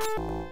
Mm-hmm.